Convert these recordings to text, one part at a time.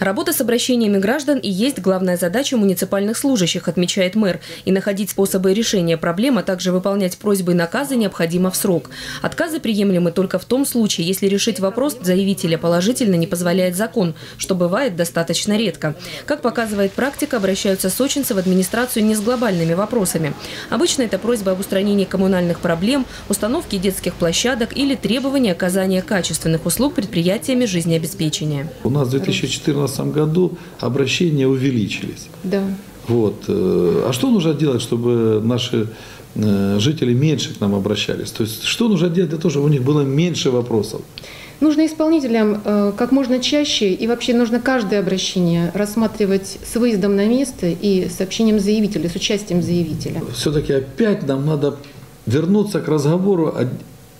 Работа с обращениями граждан и есть главная задача муниципальных служащих, отмечает мэр. И находить способы решения проблем, а также выполнять просьбы и наказы необходимо в срок. Отказы приемлемы только в том случае, если решить вопрос заявителя положительно не позволяет закон, что бывает достаточно редко. Как показывает практика, обращаются сочинцы в администрацию не с глобальными вопросами. Обычно это просьба об устранении коммунальных проблем, установке детских площадок или требование оказания качественных услуг предприятиями жизнеобеспечения. У нас в 2014 2015 году обращения увеличились. Да. Вот. э, А что нужно делать, чтобы наши э, жители меньше к нам обращались? То есть что нужно делать для того, чтобы у них было меньше вопросов? Нужно исполнителям э, как можно чаще и вообще нужно каждое обращение рассматривать с выездом на место и сообщением заявителя, с участием заявителя. Все-таки опять нам надо вернуться к разговору о-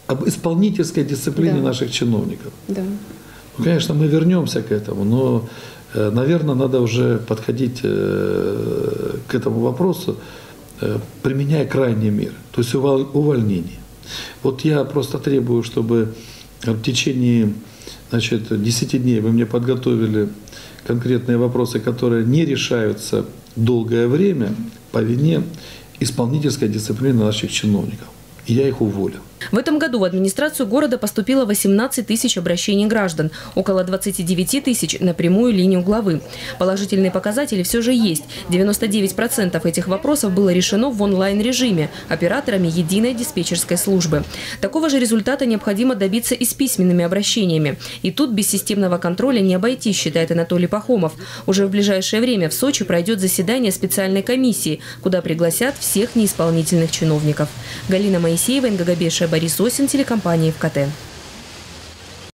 об исполнительской дисциплине Да. наших чиновников. Да. Ну, конечно, мы вернемся к этому, но, э, наверное, надо уже подходить э, к этому вопросу, э, применяя крайние меры, то есть увол- увольнение. Вот я просто требую, чтобы в течение значит, 10 дней вы мне подготовили конкретные вопросы, которые не решаются долгое время по вине исполнительской дисциплины наших чиновников. И я их уволю. В этом году в администрацию города поступило 18 тысяч обращений граждан, около 29 тысяч на прямую линию главы. Положительные показатели все же есть. 99% этих вопросов было решено в онлайн-режиме операторами единой диспетчерской службы. Такого же результата необходимо добиться и с письменными обращениями. И тут без системного контроля не обойтись, считает Анатолий Пахомов. Уже в ближайшее время в Сочи пройдет заседание специальной комиссии, куда пригласят всех неисполнительных чиновников. Галина Моисеева, Ингагабеша, Борис Осин, телекомпания ВКТ.